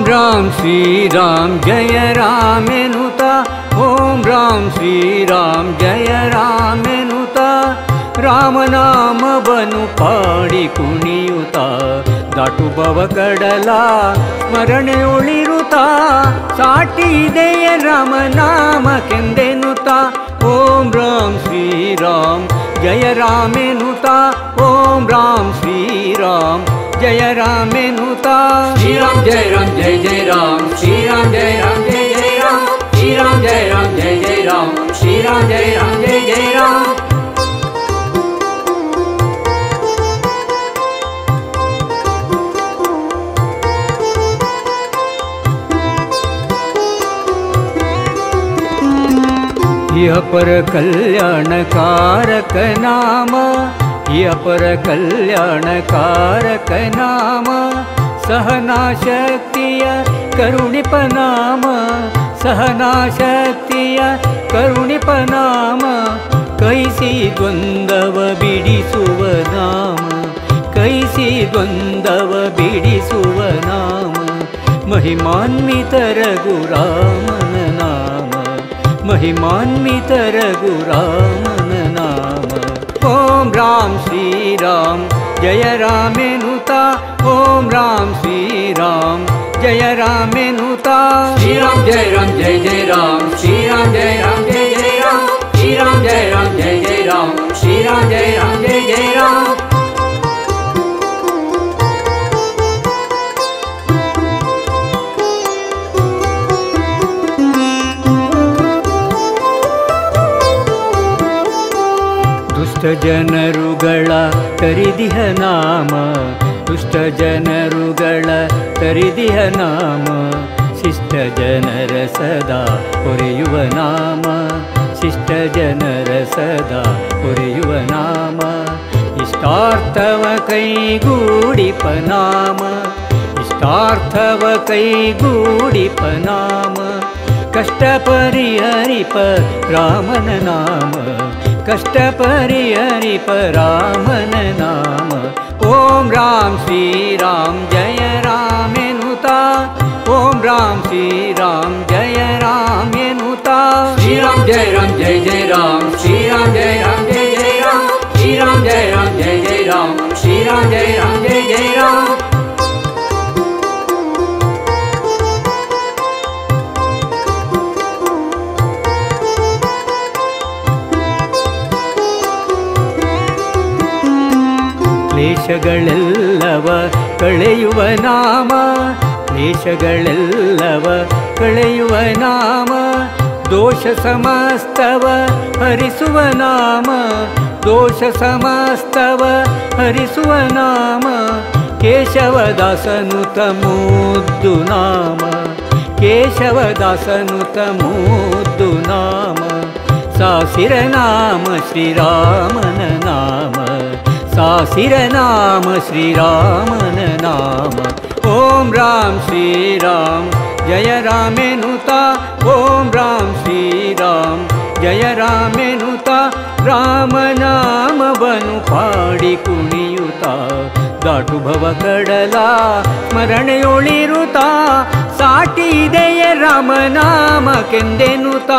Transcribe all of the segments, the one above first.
राम श्रीराम जय रामेनुता ॐ राम श्रीराम जय रामेनुता ರಾಮನಾಮ ಬನು ಪಾಡಿ ಕುಣಿಯುತ್ತ ದಾಟು ಬವ ಕಡಲ ಸ್ಮರಣೆ ಉಳಿರುತ್ತ ಸಾಟಿ ಇದೆಯ ರಾಮನಾಮ ಕೆಂದೆನುತ ಓಂ ರಾಮ್ ಶ್ರೀರಾಮ್ ಜಯ ರಾಮೆನುತ ಓಂ ರಾಮ್ ಶ್ರೀರಾಮ್ जय रामेनुता श्री राम जय राम जय जय राम। श्री राम जय राम जय जय राम। श्री राम जय राम जय जय राम। श्री राम जय राम जय जय राम। यह पर कल्याणकारक नाम यह पर कल्याणकारक नाम सहनाशक्तिय करुणिपनाम सहनाशक्तिय करुणिपनाम कैसी द्वन्द्व बिडिसुव नाम कैसी द्वन्द्व बिडिसुव नाम महिमान्वित रघुरामन नाम महिमान्वित रघुरामन नाम ॐ राम श्रीराम जय रामेनुता ॐ राम श्रीराम जय रामेनुता। श्रीराम जय राम जय जय राम श्रीराम जय ದುಷ್ಟಜನರುಗಳ इष्टजनरुगळ करि दियनाम दुष्टजनरुगळकरि ನಾಮ शिष्टजनर सदा कोरयुव नाम शिष्टजनर सदा कोरयुवनाम इष्टार्थकै गूडिपनाम इष्टार्थव कै गूडिपनाम कष्टपरिहरिप ब्राह्मण नाम कष्टपरिहरिपरामन नाम। ॐ राम श्रीराम जय रामेनुता। ॐ राम श्रीराम जय रामेनुता। श्रीराम जय राम जय जय राम। श्रीराम जय राम जय जय राम। श्रीराम जय राम जय जय राम। श्रीराम जय राम जय जय राम। लव कलयुव नाम केशगळल् लव ನಾಮ नाम दोष समस्तव हरिसुवनाम दोष समस्तव हरिसुवनाम केशवदासनु तमूर्दुनाम केशवदासनु तमूर्दुनाम साशिरनाम श्रीरामन नाम सासिर नाम श्रीरामन नाम ॐ राम श्रीराम जय रामेनुता ॐ राम श्रीराम जय रामेनुता राम नाम वनु पाडि कुणियुता ದಾಟು ಭವ ಕಡಲ ಸ್ಮರಣೆಯೊಳಿರುತ್ತ ಸಾಟಿ ಇದೆಯ ರಾಮನಾಮ ಕೆಂದೆನುತ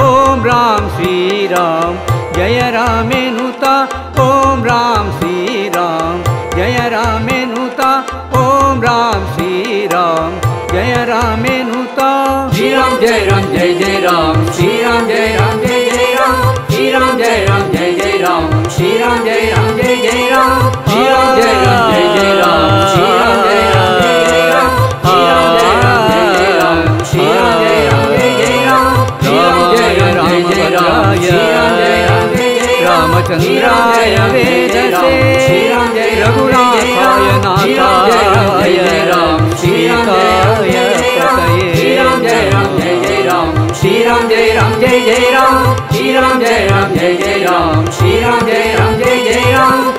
ಓಂ ರಾಮ್ ಶ್ರೀರಾಮ್ जय रामेनुता ॐ राम श्रीराम। जय रामेनुता ॐ राम श्रीराम। जय रामेनुता। श्रीराम जय राम जय जय राम। श्रीराम जय राम। रामचन्द्राय वेदसे रघुनाथाय नाथाय सीताय पतये श्रीराम जय राम जय जय राम श्रीराम जय राम जय जय राम श्रीराम जय राम जय जय राम श्रीराम जय राम जय जय राम